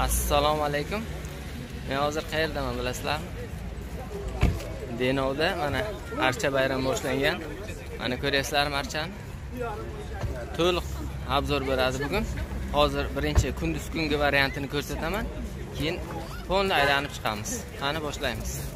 assalomu alaykum. Men hozir qayerdaman bilasizlarmi denovda mana archa bayrami boshlangan. Mana ko'ryapsizlarmi archani? To'liq obzor beradi bugun. Hozir birinchi kunduz kungi variantini ko'rsataman. Keyin fonda aylanib chiqamiz. Qani boshlaymiz.